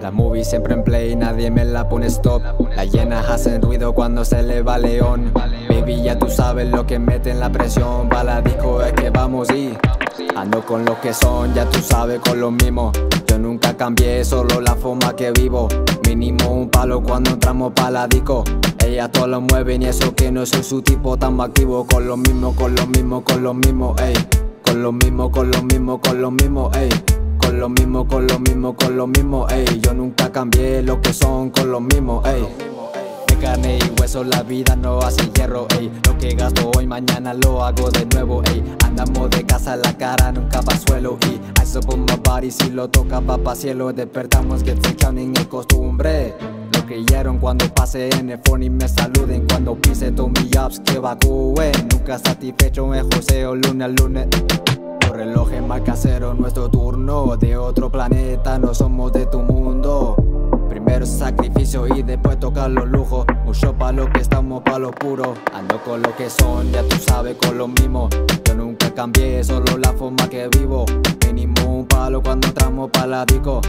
La movie siempre en play, nadie me la pone stop. Las llenas hacen ruido cuando se le va león. Baby, ya tú sabes lo que mete en la presión. Va la disco, es que vamos y ando con lo que son, ya tú sabes con lo mismo. Yo nunca cambié, solo la forma que vivo. Mínimo un palo cuando entramos pa' la disco. Ella todo lo mueven y eso que no soy su tipo tan activo. Con lo mismo, con lo mismo, con lo mismo, ey. Con lo mismo, con lo mismo, con lo mismo, ey. Con lo mismo, con lo mismo, con lo mismo, ey. Yo nunca cambié lo que son con lo mismo, ey. De carne y hueso la vida no hace hierro, ey. Lo que gasto hoy, mañana lo hago de nuevo, ey. Andamos de casa, la cara nunca va suelo y I up on my body, si lo toca va pa' cielo. Despertamos, get counting es costumbre. Lo creyeron cuando pase en el phone y me saluden. Cuando pise todo mi apps que evacúen. Nunca satisfecho en joseo lunes a lunes. Los relojes marca cero, nuestro turno De otro planeta, no somos de tu mundo Primero sacrificio y después tocar los lujos Mucho pa' lo que estamos, pa' lo puro Ando con lo que son, ya tú sabes, con lo mismo Yo nunca cambié, solo la forma que vivo Mínimo un palo cuando entramos pa' la disco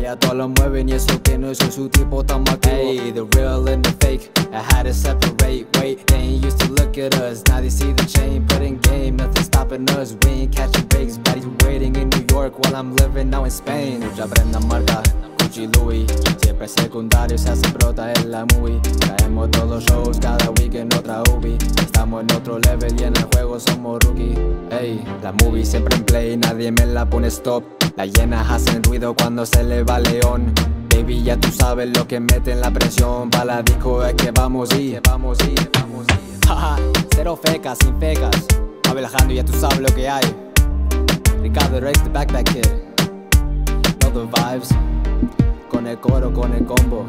Ella todo lo mueven y eso que no soy su tipo tan Hey, the real and the fake. I had to separate, wait They ain't used to look at us, now they see the chain Put in game, nothing stopping us. We ain't catching breaks, bodies waiting in New York While I'm living now in Spain. Ya marca, Gucci Louis. Siempre secundario se hace brota en la movie. Traemos todos los shows cada week en otra UBI. Estamos en otro level y en el juego somos rookie. Ey, la movie siempre en play, nadie me la pone stop. Las llenas hacen ruido cuando se le va león. Baby, ya tú sabes lo que mete en la presión. Pa' la disco es que vamos y vamos y vamos y. Jaja, cero fecas, sin fecas. Abelajando, ya tú sabes lo que hay. Ricardo Rex, the backpack kid. Know the vibes Con el coro, con el combo.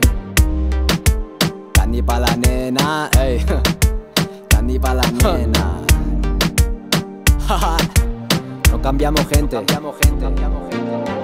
Candy pa' la nena, ey. Candy pa' la nena. No cambiamos gente, cambiamos gente, cambiamos gente.